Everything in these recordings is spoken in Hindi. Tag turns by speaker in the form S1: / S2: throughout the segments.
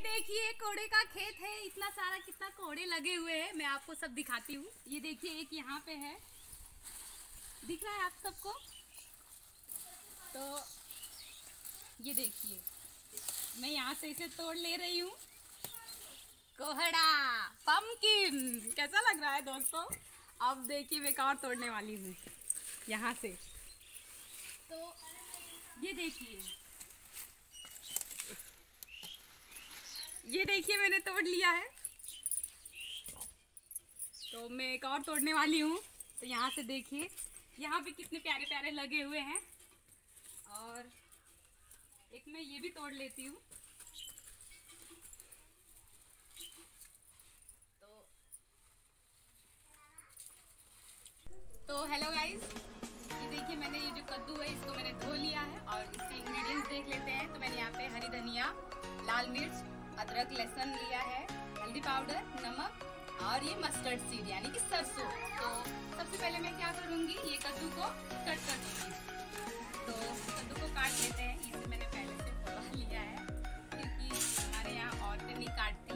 S1: देखिए, कोड़े का खेत है। इतना सारा कितना कोड़े लगे हुए हैं, मैं आपको सब दिखाती हूँ। ये देखिए, एक यहाँ पे है। दिख रहा है आप सबको? तो ये देखिए, मैं यहाँ से इसे तोड़ ले रही हूँ। कोहड़ा पम्पकिन कैसा लग रहा है दोस्तों? अब देखिए, मैं और तोड़ने वाली हूँ। यहाँ से। तो ये देखिए ये देखिए, मैंने तोड़ लिया है। तो मैं एक और तोड़ने वाली हूँ। तो यहाँ से देखिए, यहाँ पे कितने प्यारे प्यारे लगे हुए हैं। और एक मैं ये भी तोड़ लेती हूँ। तो तो हेलो गाइस ये देखिए, मैंने ये जो कद्दू है, इसको मैंने धो लिया है। और इसके इंग्रेडिएंट्स देख लेते हैं। तो मैंने यहाँ पे हरी धनिया, लाल मिर्च अदरक, लहसुन लिया है, हल्दी पाउडर, नमक और ये मस्टर्ड सीड यानी कि सरसों। तो सबसे पहले मैं क्या करूँगी? ये कद्दू को कट कर दूँगी। तो कद्दू को काट लेते हैं। इसे मैंने पहले से धोवा लिया है, क्योंकि हमारे यहाँ औरतें नहीं काटती।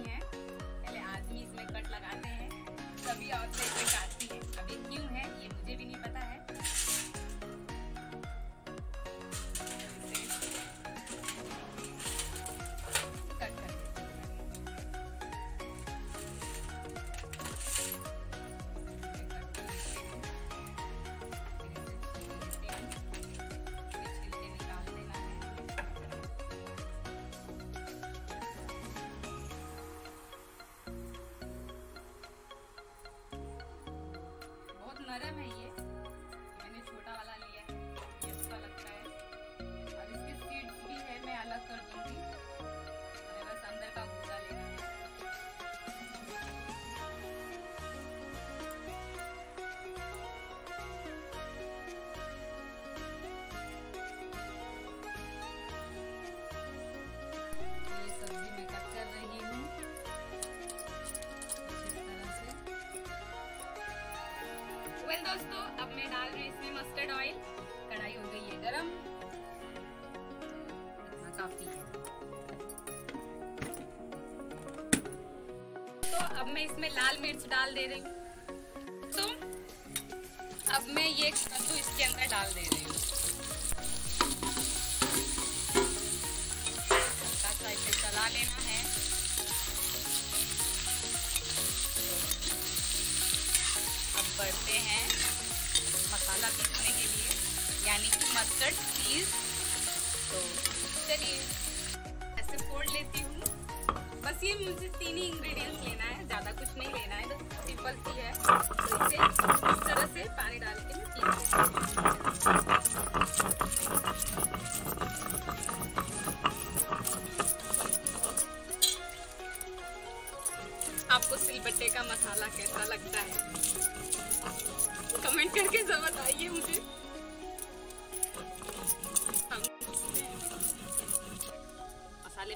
S1: नरम है ये। दोस्तों अब मैं डाल रही इसमें मस्टर्ड ऑयल कढ़ाई हो गई है गरम। इतना काफ़ी है। तो अब मैं इसमें लाल मिर्च डाल दे रही हूँ। तो अब मैं ये कद्दू इसके अंदर डाल दे रही हूँ। चला लेना है। मस्टर्ड चीज़ तो चलिए, ऐसे फोड़ लेती हूँ। बस ये मुझे तीन ही इंग्रेडिएंट्स लेना है, ज़्यादा कुछ नहीं लेना है तो सिंपल सी है। तो इसे इस तरह से पानी डाल के। आपको सिलबट्टे का मसाला कैसा लगता है? कमेंट करके ज़रूर बताइए मुझे।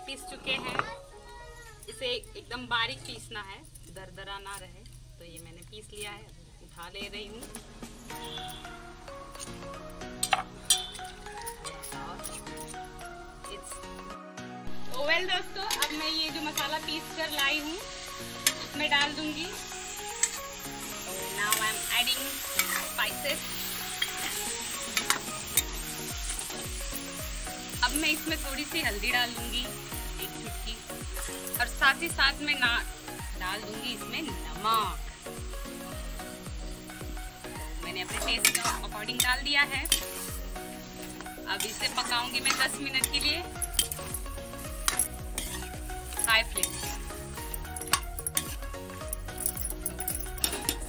S1: पीस चुके हैं। इसे एकदम बारीक पीसना है। दरदरा ना रहे तो ये मैंने पीस लिया है। उठा ले रही हूँ। वेल दोस्तों, अब मैं ये जो मसाला पीस कर लाई हूँ इसमें डाल दूँगी। तो now I am adding spices मैं इसमें थोड़ी सी हल्दी डाल दूँगी, एक चुटकी। और साथ ही साथ में ना डाल दूँगी इसमें नमक। मैंने अपने टेस्ट के अकॉर्डिंग डाल दिया है। अब इसे पकाऊँगी मैं 10 मिनट के लिए। हाई फ्लेम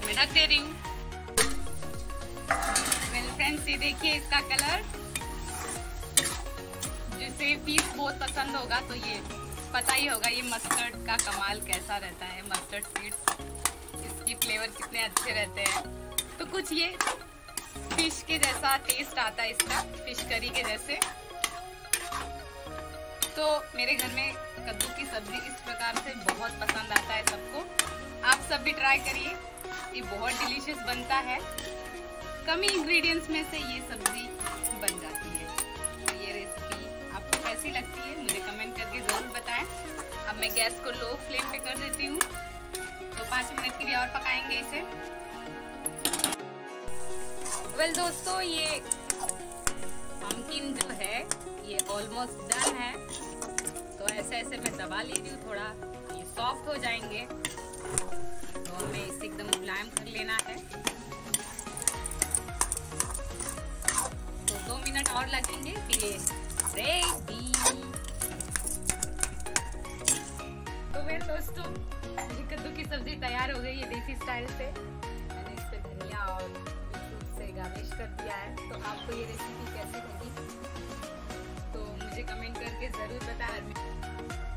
S1: मैं ढक दे रही हूँ। फ्रेंड्स ये देखिए इसका कलर जिसे पीस बहुत पसंद होगा तो ये पता ही होगा ये मस्टर्ड का कमाल कैसा रहता है मस्टर्ड सीड्स इसकी फ्लेवर कितने अच्छे रहते हैं। तो कुछ ये फ़िश के जैसा टेस्ट आता है इसका फ़िश करी के जैसे। तो मेरे घर में कद्दू की सब्ज़ी इस प्रकार से बहुत पसंद आता है सबको। आप सब भी ट्राई करिए, ये बहुत डिलीशियस बनता है। कम इंग्रेडिएंट्स में से ये सब्ज़ी बन जाती है। कैसी लगती है, मुझे कमेंट करके ज़रूर बताएँ। अब मैं गैस को लो फ्लेम पे कर देती हूँ। तो पाँच मिनट के लिए और पकाएँगे इसे। वेल दोस्तों, ये पम्पकिन जो है, ये ऑलमोस्ट डन है। तो ऐसे ऐसे मैं दबा ले रही हूँ थोड़ा, ये सॉफ्ट हो जाएँगे। तो हमें इसे एकदम मुलायम कर लेना है। तो दो मिनट और लगेंगे, फिर ये दोस्तों ये कद्दू की सब्ज़ी तैयार हो गई है देसी स्टाइल से। मैंने इस पर धनिया और से गार्निश कर दिया है। तो आपको ये रेसिपी कैसी लगी? तो मुझे कमेंट करके ज़रूर बताएँ